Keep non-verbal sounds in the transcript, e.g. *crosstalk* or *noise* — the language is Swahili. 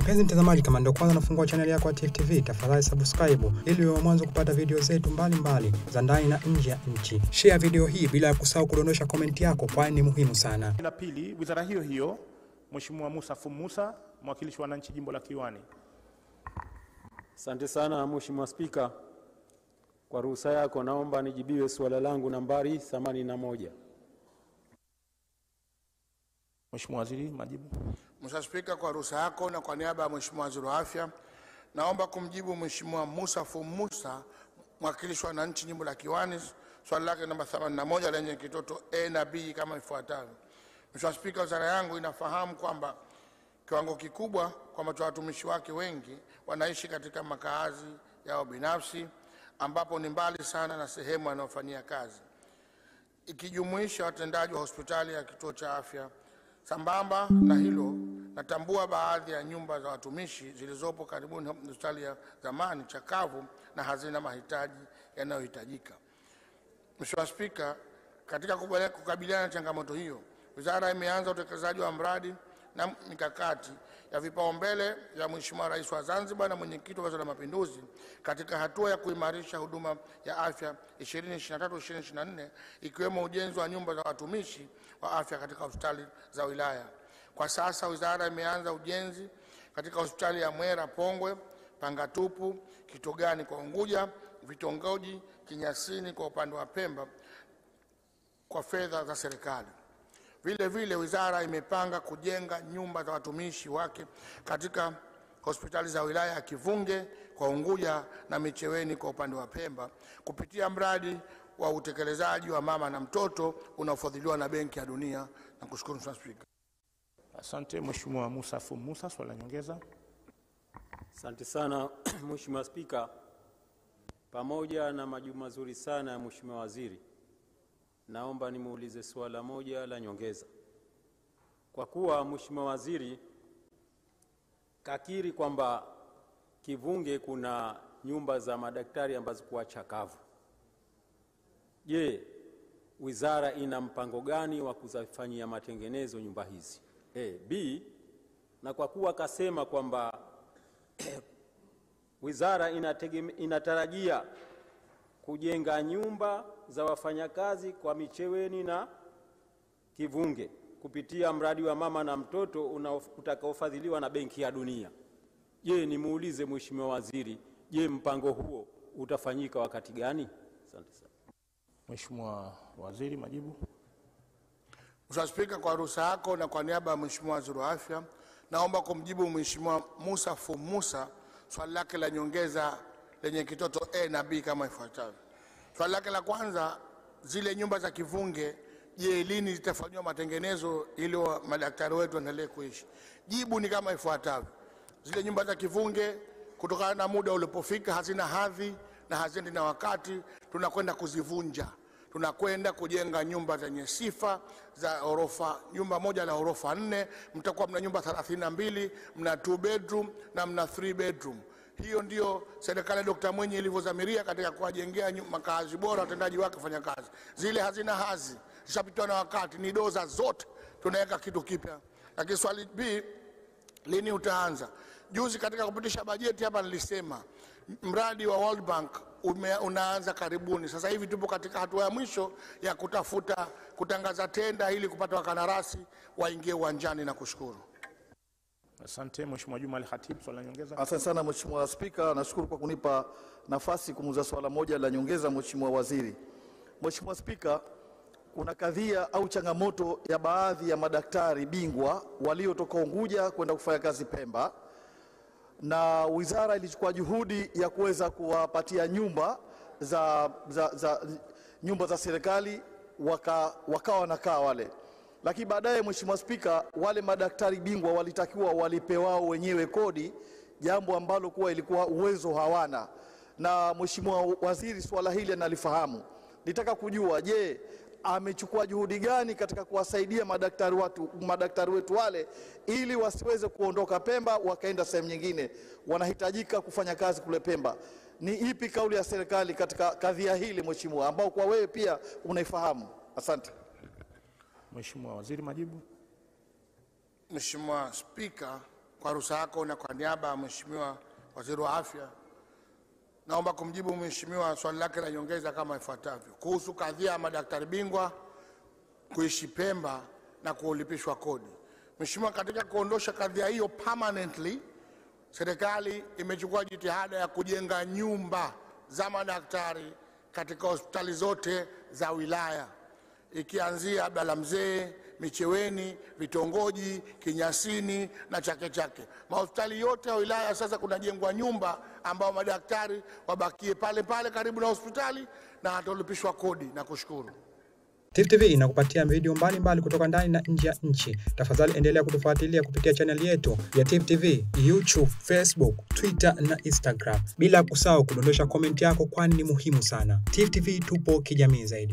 Mpenzi mtazamaji, kama ndio kwanza nafungua chaneli yako ya Tifu TV, tafadhali subscribe ili uwe mwanzo kupata video zetu mbalimbali za ndani na nje ya nchi. Share video hii bila ya kusahau kudondosha komenti yako, kwani ni muhimu sana. La pili, wizara hiyo hiyo, Mheshimiwa Musa Fu Musa, mwakilishi wa wananchi jimbo la Kiwani. Asante sana Mheshimiwa Spika, kwa ruhusa yako naomba nijibiwe suala langu nambari 81. Mheshimiwa Waziri, majibu. Mheshimiwa Spika, kwa ruhusa yako na kwa niaba ya Mheshimiwa Waziri wa Afya, naomba kumjibu Mheshimiwa Musa Fu Musa, mwakilishi wa wananchi jimbo la Kiwani, swali lake namba 81 lenye kitoto A na B kama ifuatavyo. Mheshimiwa Spika, wizara yangu inafahamu kwamba kiwango kikubwa kwamba cha watumishi wake wengi wanaishi katika makazi yao binafsi ambapo ni mbali sana na sehemu wanayofanyia kazi ikijumuisha watendaji wa hospitali ya kituo cha afya. Sambamba na hilo, natambua baadhi ya nyumba za watumishi zilizopo karibu na hospitali ya zamani chakavu na hazina mahitaji yanayohitajika. Mheshimiwa Spika, katika kukabiliana na changamoto hiyo, wizara imeanza utekelezaji wa mradi na mikakati ya vipaumbele ya Mheshimiwa Rais wa Zanzibar na mwenyekiti wa Baraza la Mapinduzi katika hatua ya kuimarisha huduma ya afya 2023-2024 ikiwemo ujenzi wa nyumba za watumishi wa afya katika hospitali za wilaya. Kwa sasa wizara imeanza ujenzi katika hospitali ya Mwera Pongwe, Pangatupu, Kitogani kwa Unguja, vitongoji Kinyasini kwa upande wa Pemba kwa fedha za serikali. Vile vile wizara imepanga kujenga nyumba za watumishi wake katika hospitali za wilaya ya Kivunge kwa Unguja na Micheweni kwa upande wa Pemba kupitia mradi wa utekelezaji wa mama na mtoto unaofadhiliwa na Benki ya Dunia. Na kushukuru Mheshimiwa Spika. Asante Mheshimiwa Musa Fu Musa, swali la nyongeza. Asante sana *clears throat* Mheshimiwa Spika, pamoja na majibu mazuri sana ya Mheshimiwa Waziri, naomba nimuulize suala moja la nyongeza. Kwa kuwa Mheshimiwa Waziri kakiri kwamba Kivunge kuna nyumba za madaktari ambazo kuwa chakavu, je, wizara ina mpango gani wa kuzafanyia matengenezo nyumba hizi? A. B. Na kwa kuwa kasema kwamba *clears throat* wizara inatarajia kujenga nyumba za wafanyakazi kwa Micheweni na Kivunge kupitia mradi wa mama na mtoto utakaofadhiliwa na Benki ya Dunia. Je, nimuulize Mheshimiwa Waziri, je, mpango huo utafanyika wakati gani? Asante sana. Mheshimiwa Waziri, majibu. Mheshimiwa Spika, kwa ruhusa yako na kwa niaba ya Mheshimiwa Waziri wa Afya, naomba kumjibu Mheshimiwa Musa Fu Musa swali lake la nyongeza lenye kitoto A na B kama ifuatavyo. Swali lake la kwanza, zile nyumba za Kivunge, je, lini zitafanyiwa matengenezo ili madaktari wetu waendelee kuishi? Jibu ni kama ifuatavyo. Zile nyumba za Kivunge kutokana na muda ulipofika hazina hadhi na haziendi na wakati, tunakwenda kuzivunja tunakwenda kujenga nyumba zenye sifa za orofa, nyumba moja la orofa nne, mtakuwa mna nyumba 32, mna two bedroom na mna three bedroom. Hiyo ndio serikali ya Dkt. Mwinyi ilivyodhamiria katika kuwajengea makazi bora watendaji wake kufanya kazi. Zile hazina hazi, zishapitwa na wakati, ni doza zote, tunaweka kitu kipya. Lakini swali B, lini utaanza? Juzi katika kupitisha bajeti hapa nilisema mradi wa World Bank ume, unaanza karibuni. Sasa hivi tupo katika hatua ya mwisho ya kutafuta kutangaza tenda ili kupata wakandarasi waingie uwanjani na kushukuru. Asante Mheshimiwa Juma Al Khatib, swali la nyongeza. Asante sana Mheshimiwa Spika, nashukuru kwa kunipa nafasi kumuuza swala moja la nyongeza Mheshimiwa Waziri. Mheshimiwa Spika, kuna kadhia au changamoto ya baadhi ya madaktari bingwa waliotoka Unguja kwenda kufanya kazi Pemba, na wizara ilichukua juhudi ya kuweza kuwapatia nyumba za, za, za, nyumba za serikali wakawa waka, wanakaa wale, lakini baadaye Mheshimiwa Spika, wale madaktari bingwa walitakiwa walipe wao wenyewe kodi, jambo ambalo kuwa ilikuwa uwezo hawana. Na Mheshimiwa Waziri swala hili analifahamu. Nitaka kujua, je, amechukua juhudi gani katika kuwasaidia madaktari, watu, madaktari wetu wale ili wasiweze kuondoka Pemba wakaenda sehemu nyingine, wanahitajika kufanya kazi kule Pemba. Ni ipi kauli ya serikali katika kadhia hili Mheshimiwa, ambao kwa wewe pia unaifahamu? Asante. Mheshimiwa Waziri, majibu. Mheshimiwa Spika, kwa ruhusa yako na kwa niaba ya Mheshimiwa Waziri wa Afya, naomba kumjibu Mheshimiwa swali lake la nyongeza kama ifuatavyo kuhusu kadhia ya madaktari bingwa kuishi Pemba na kulipishwa kodi. Mheshimiwa, katika kuondosha kadhia hiyo permanently, serikali imechukua jitihada ya kujenga nyumba za madaktari katika hospitali zote za wilaya ikianzia Abdalla Mzee, Micheweni, Vitongoji, Kinyasini na Chake Chake. Mahospitali yote ya wilaya sasa kunajengwa nyumba ambao madaktari wabakie pale pale karibu na hospitali na watalipishwa kodi na kushukuru. Tifu TV inakupatia video mbalimbali kutoka ndani na nje ya nchi. Tafadhali endelea kutufuatilia kupitia chaneli yetu ya Tifu TV, YouTube, Facebook, Twitter na Instagram, bila kusahau kudondosha komenti yako, kwani ni muhimu sana. Tifu TV tupo kijamii zaidi.